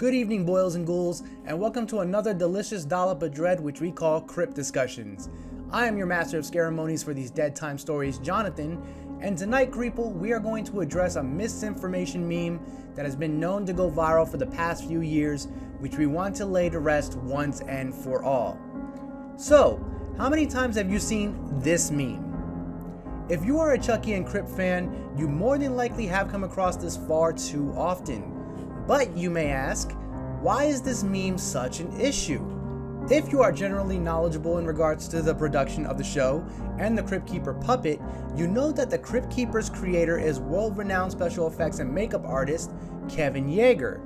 Good evening, boils and ghouls, and welcome to another delicious dollop of dread which we call Crypt Discussions. I am your master of ceremonies for these dead time stories, Jonathan, and tonight, Creeple, we are going to address a misinformation meme that has been known to go viral for the past few years, which we want to lay to rest once and for all. So, how many times have you seen this meme? If you are a Chucky and Crypt fan, you more than likely have come across this far too often. But you may ask, why is this meme such an issue? If you are generally knowledgeable in regards to the production of the show and the Crypt Keeper puppet, you know that the Crypt Keeper's creator is world renowned special effects and makeup artist Kevin Yagher.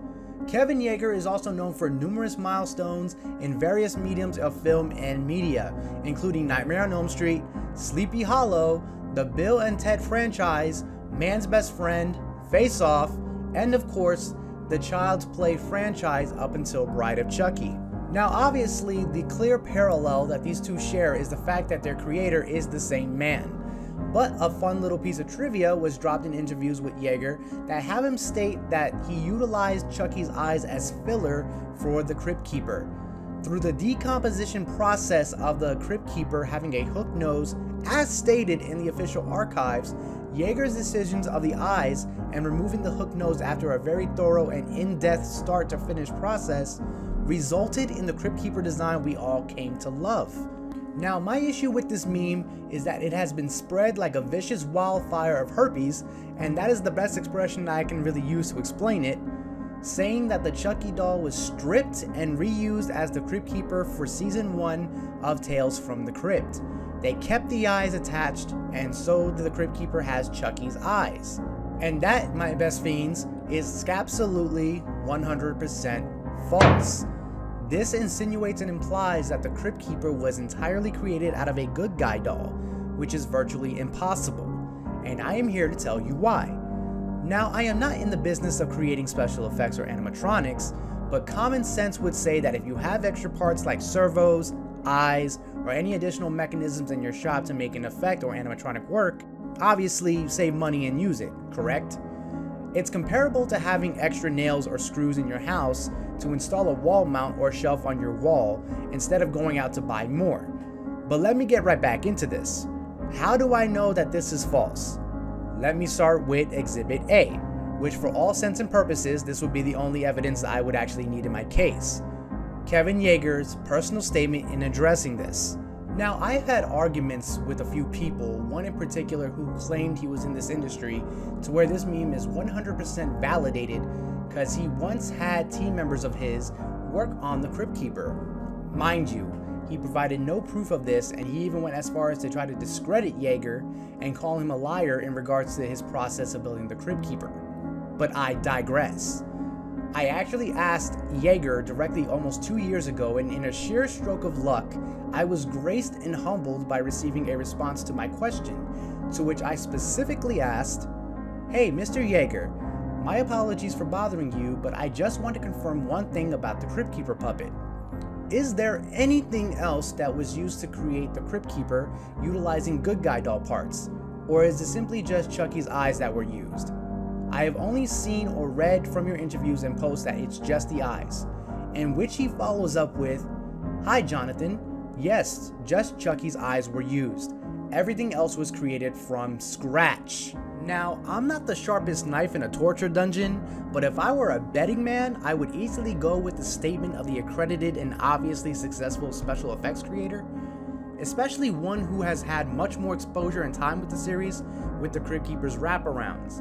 Kevin Yagher is also known for numerous milestones in various mediums of film and media, including Nightmare on Elm Street, Sleepy Hollow, the Bill and Ted franchise, Man's Best Friend, Face Off, and of course, the Child's Play franchise up until Bride of Chucky. Now, obviously, the clear parallel that these two share is the fact that their creator is the same man. But a fun little piece of trivia was dropped in interviews with Yagher that have him state that he utilized Chucky's eyes as filler for the Crypt Keeper. Through the decomposition process of the Crypt Keeper having a hook nose, as stated in the official archives, Yagher's decisions of the eyes and removing the hook nose after a very thorough and in-depth start to finish process resulted in the Crypt Keeper design we all came to love. Now, my issue with this meme is that it has been spread like a vicious wildfire of herpes, and that is the best expression I can really use to explain it, saying that the Chucky doll was stripped and reused as the Crypt Keeper for season 1 of Tales from the Crypt. They kept the eyes attached, and so the Crypt Keeper has Chucky's eyes. And that, my best fiends, is absolutely 100% false. This insinuates and implies that the Crypt Keeper was entirely created out of a good guy doll, which is virtually impossible. And I am here to tell you why. Now, I am not in the business of creating special effects or animatronics, but common sense would say that if you have extra parts like servos, eyes, or any additional mechanisms in your shop to make an effect or animatronic work, obviously save money and use it, correct? It's comparable to having extra nails or screws in your house to install a wall mount or shelf on your wall instead of going out to buy more. But let me get right back into this. How do I know that this is false? Let me start with Exhibit A, which for all sense and purposes, this would be the only evidence that I would actually need in my case. Kevin Yagher's personal statement in addressing this. Now, I've had arguments with a few people, one in particular who claimed he was in this industry, to where this meme is 100% validated because he once had team members of his work on the Crypt Keeper. Mind you, he provided no proof of this, and he even went as far as to try to discredit Yagher and call him a liar in regards to his process of building the Crypt Keeper. But I digress. I actually asked Yagher directly almost two years ago, and in a sheer stroke of luck, I was graced and humbled by receiving a response to my question, to which I specifically asked, Hey, Mr. Yagher, my apologies for bothering you, but I just want to confirm one thing about the Crypt Keeper puppet. Is there anything else that was used to create the Crypt Keeper utilizing good guy doll parts? Or is it simply just Chucky's eyes that were used? I have only seen or read from your interviews and posts that it's just the eyes, in which he follows up with, Hi Jonathan, yes, just Chucky's eyes were used. Everything else was created from scratch. Now, I'm not the sharpest knife in a torture dungeon, but if I were a betting man, I would easily go with the statement of the accredited and obviously successful special effects creator, especially one who has had much more exposure and time with the series with the Crypt Keeper's wraparounds.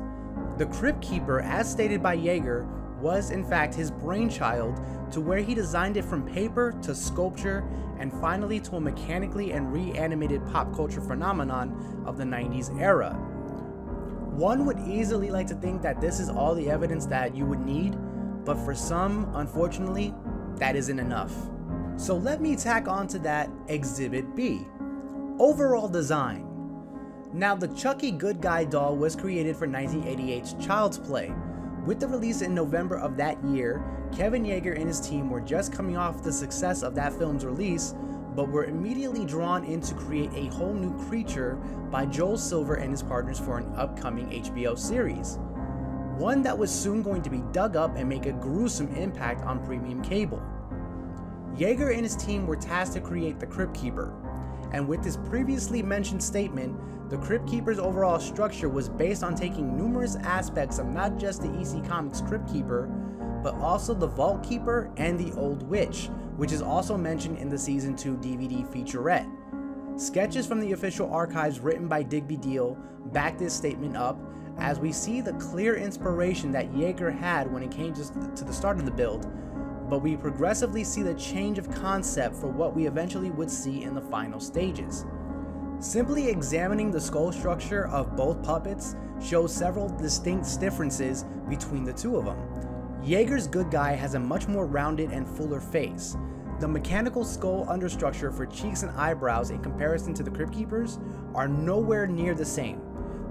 The Crypt Keeper, as stated by Yagher, was in fact his brainchild to where he designed it from paper to sculpture and finally to a mechanically and reanimated pop culture phenomenon of the 90s era. One would easily like to think that this is all the evidence that you would need, but for some, unfortunately, that isn't enough. So let me tack onto that Exhibit B. Overall design. Now, the Chucky Good Guy doll was created for 1988's Child's Play. With the release in November of that year, Kevin Yagher and his team were just coming off the success of that film's release, but were immediately drawn in to create a whole new creature by Joel Silver and his partners for an upcoming HBO series. one that was soon going to be dug up and make a gruesome impact on premium cable. Yagher and his team were tasked to create the Crypt Keeper, and with this previously mentioned statement, the Crypt Keeper's overall structure was based on taking numerous aspects of not just the EC Comics Crypt Keeper, but also the Vault Keeper and the Old Witch, which is also mentioned in the Season 2 DVD featurette. Sketches from the official archives written by Digby Diehl back this statement up, as we see the clear inspiration that Yagher had when it came to the start of the build, but we progressively see the change of concept for what we eventually would see in the final stages. Simply examining the skull structure of both puppets shows several distinct differences between the two of them. Yagher's good guy has a much more rounded and fuller face. The mechanical skull understructure for cheeks and eyebrows in comparison to the Crypt Keeper's are nowhere near the same,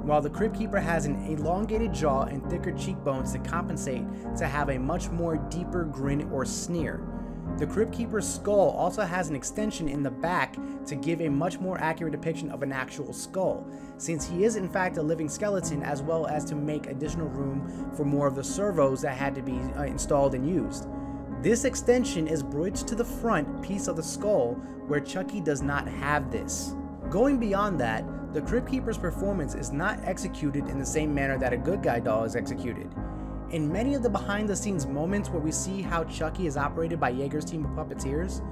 while the Crypt Keeper has an elongated jaw and thicker cheekbones to compensate to have a much more deeper grin or sneer. The Crypt Keeper's skull also has an extension in the back to give a much more accurate depiction of an actual skull, since he is in fact a living skeleton as well as to make additional room for more of the servos that had to be uh, installed and used. This extension is bridged to the front piece of the skull where Chucky does not have this. Going beyond that, the Crypt Keeper's performance is not executed in the same manner that a good guy doll is executed. In many of the behind the scenes moments where we see how Chucky is operated by Yagher's team of puppeteers,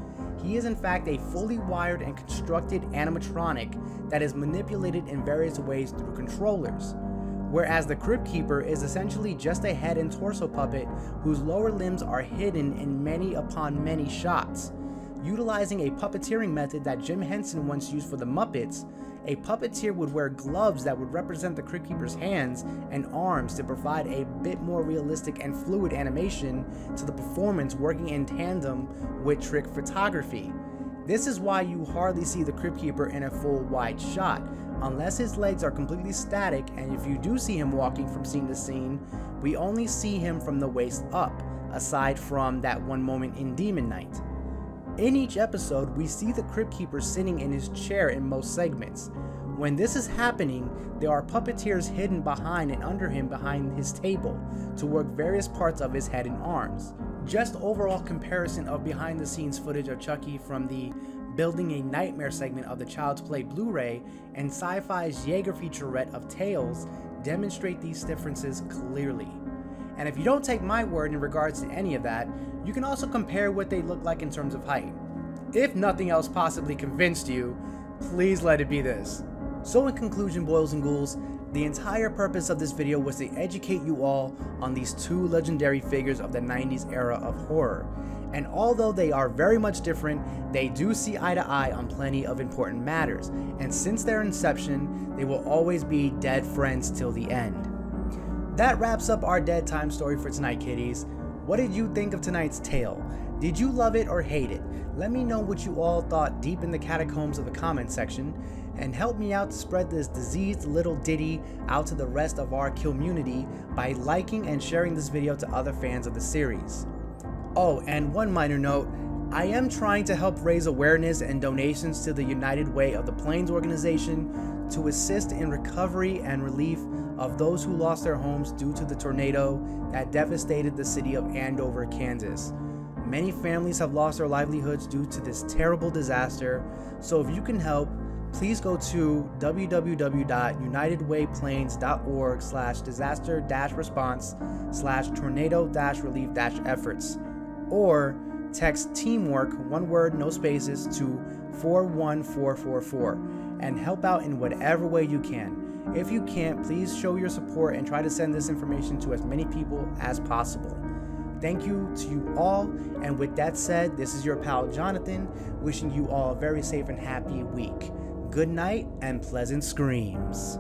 he is in fact a fully wired and constructed animatronic that is manipulated in various ways through controllers. Whereas the Crypt Keeper is essentially just a head and torso puppet whose lower limbs are hidden in many upon many shots. Utilizing a puppeteering method that Jim Henson once used for the Muppets, a puppeteer would wear gloves that would represent the Crypt Keeper's hands and arms to provide a bit more realistic and fluid animation to the performance working in tandem with trick photography. This is why you hardly see the Crypt Keeper in a full wide shot, unless his legs are completely static and if you do see him walking from scene to scene, we only see him from the waist up, aside from that one moment in Demon Knight. In each episode, we see the Crypt Keeper sitting in his chair in most segments. When this is happening, there are puppeteers hidden behind and under him behind his table to work various parts of his head and arms. Just overall comparison of behind the scenes footage of Chucky from the Building a Nightmare segment of the Child's Play Blu ray and Sci Fi's Yagher featurette of Tales demonstrate these differences clearly. And if you don't take my word in regards to any of that, you can also compare what they look like in terms of height. If nothing else possibly convinced you, please let it be this. So in conclusion, boils and ghouls, the entire purpose of this video was to educate you all on these two legendary figures of the 90s era of horror. And although they are very much different, they do see eye to eye on plenty of important matters. And since their inception, they will always be dead friends till the end. That wraps up our dead time story for tonight, kiddies. What did you think of tonight's tale? Did you love it or hate it? Let me know what you all thought deep in the catacombs of the comment section, and help me out to spread this diseased little ditty out to the rest of our community by liking and sharing this video to other fans of the series. Oh, and one minor note, I am trying to help raise awareness and donations to the United Way of the Plains organization to assist in recovery and relief of those who lost their homes due to the tornado that devastated the city of Andover, Kansas. Many families have lost their livelihoods due to this terrible disaster, so if you can help, please go to www.unitedwayplains.org slash disaster response slash tornado relief efforts. Or text teamwork one word no spaces to 41444 and help out in whatever way you can if you can't, please show your support and try to send this information to as many people as possible. Thank you to you all, and with that said, this is your pal Jonathan, wishing you all a very safe and happy week. Good night and pleasant screams.